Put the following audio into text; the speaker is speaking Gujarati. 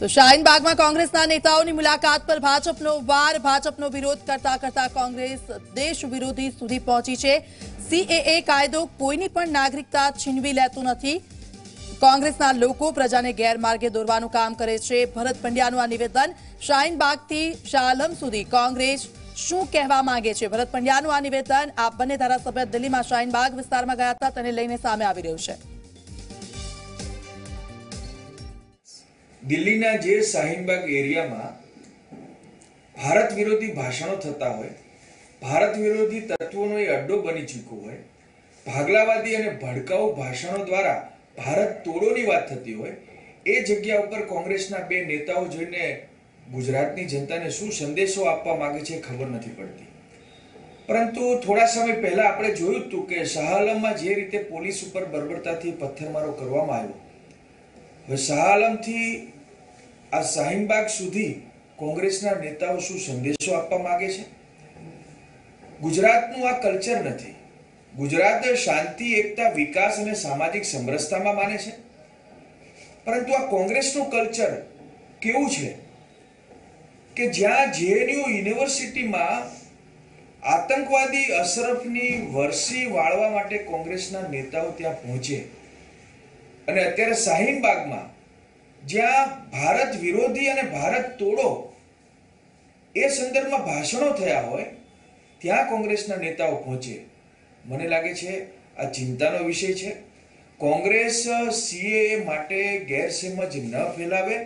તો શાહીનબાગમાં કોંગ્રેસના નેતાઓની મુલાકાત પર ભાજપનો વાર, ભાજપનો વિરોધ કરતા કરતા કોંગ્રેસ દેશ વિરોધી સુધી પહોંચી છે. સીએએ કાયદો કોઈની પણ નાગરિકતા છીનવી લેતો નથી. કોંગ્રેસના લોકો પ્રજાને ગેરમાર્ગે દોરવાનું કામ કરે છે. ભરત પંડ્યાનું આ નિવેદન શાહીનબાગથી શાલમ સુધી કોંગ્રેસ શું કહેવા માંગે છે? ભરત પંડ્યાનું આ નિવેદન આ બંને ધારાસભ્ય દિલ્હીમાં શાહીનબાગ વિસ્તારમાં ગયા હતા. તેને લઈને સામે આવી રહ્યું છે. દિલ્હીના જે શાહીનબાગ એરિયામાં ભારત વિરોધી ભાષણો થતા હોય, ભારત વિરોધી તત્વોનો એ અડ્ડો બની ચૂક્યો હોય, ભાગલાવાદી અને ભડકાઉ ભાષણો દ્વારા ભારત તોડોની વાત થતી હોય, એ જગ્યા ઉપર કોંગ્રેસના બે નેતાઓ જોઈને ગુજરાતની જનતાને શું સંદેશો આપવા માંગે છે ખબર નથી પડતી. પરંતુ થોડા સમય પહેલા આપણે જોયું હતું કે શાહઆલમમાં જે રીતે પોલીસ ઉપર બર્બરતાથી પથ્થરમારો કરવામાં આવ્યો હવે શાહ આલમથી આ શાહીનબાગ સુધી કોંગ્રેસના નેતાઓ શું સંદેશો આપવા માગે છે? ગુજરાતનું આ કલ્ચર નથી. ગુજરાત શાંતિ, એકતા, વિકાસ અને સામાજિક સમરસતામાં માને છે. પરંતુ આ કોંગ્રેસનું કલ્ચર કેવું છે કે જ્યાં જેએનયુ યુનિવર્સિટીમાં આતંકવાદી અશરફની વરસી વાળવા માટે કોંગ્રેસના નેતાઓ ત્યાં પહોંચે અને અત્યારે શાહીનબાગમાં જ્યાં ભારત વિરોધી અને ભારત તોડો એ સંદર્ભમાં ભાષણો થયા હોય, ત્યાં કોંગ્રેસના નેતાઓ પહોંચે. મને લાગે છે આ ચિંતાનો વિષય છે. કોંગ્રેસ, સીએ માટે ગેરસમજ ન ફેલાવે.